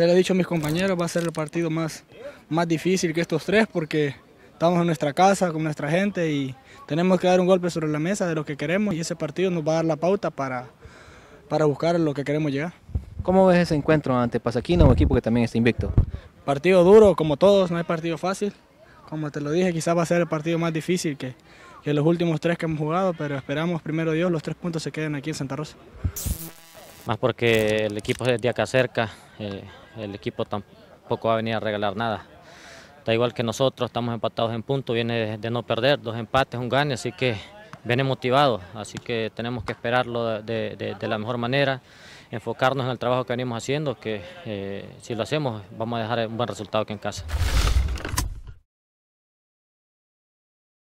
se lo he dicho a mis compañeros, va a ser el partido más, más difícil que estos tres porque estamos en nuestra casa con nuestra gente y tenemos que dar un golpe sobre la mesa de lo que queremos y ese partido nos va a dar la pauta para, para buscar lo que queremos llegar. ¿Cómo ves ese encuentro ante Pasaquina, un equipo que también está invicto? Partido duro, como todos, no hay partido fácil. Como te lo dije, quizás va a ser el partido más difícil que, que los últimos tres que hemos jugado, pero esperamos primero Dios los tres puntos se queden aquí en Santa Rosa. Más porque el equipo es de acá cerca, eh, el equipo tampoco va a venir a regalar nada. Está igual que nosotros, estamos empatados en punto, viene de, no perder, dos empates, un gane, así que viene motivado, así que tenemos que esperarlo de, la mejor manera, enfocarnos en el trabajo que venimos haciendo, que eh, si lo hacemos vamos a dejar un buen resultado aquí en casa.